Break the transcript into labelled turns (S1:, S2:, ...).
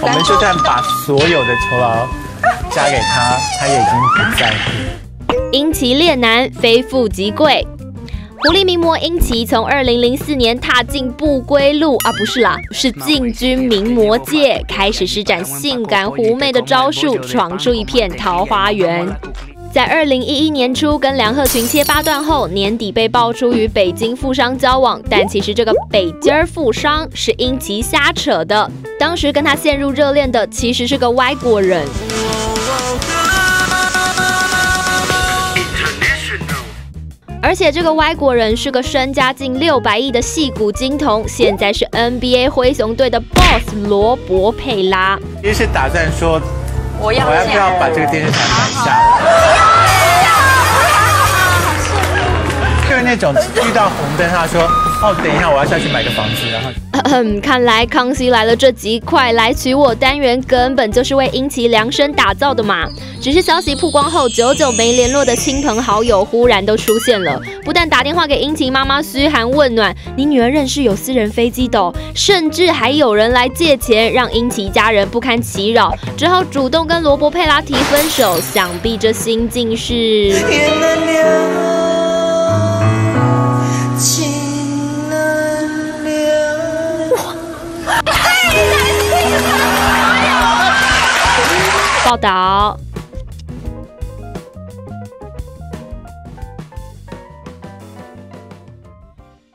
S1: 我们就算把所有的酬劳加给他，他也已经不在乎。
S2: 英奇烈男，非富即贵。狐狸名模英奇从二零零四年踏进不归路啊，不是啦，是进军名模界，开始施展性感狐媚的招数，闯出一片桃花源。在二零一一年初跟梁鹤群切八段后，年底被爆出与北京富商交往，但其实这个北京富商是因其瞎扯的。当时跟他陷入热恋的其实是个外国人。而且这个外国人是个身家近六百亿的戏骨金童，现在是 NBA 灰熊队的 boss 罗伯佩拉。
S1: 于是打算说，
S3: 我要
S1: 我要不要把这个电视台买下？就那种遇到红灯，他说：“哦，等一下，我要下去买个房子。”然后。
S2: 看来《康熙来了》这集快来娶我单元根本就是为英奇量身打造的嘛！只是消息曝光后，久久没联络的亲朋好友忽然都出现了，不但打电话给英奇妈妈嘘寒问暖，你女儿认识有私人飞机的，甚至还有人来借钱，让英奇家人不堪其扰，只好主动跟罗伯佩拉提分手。想必这心境是。报道。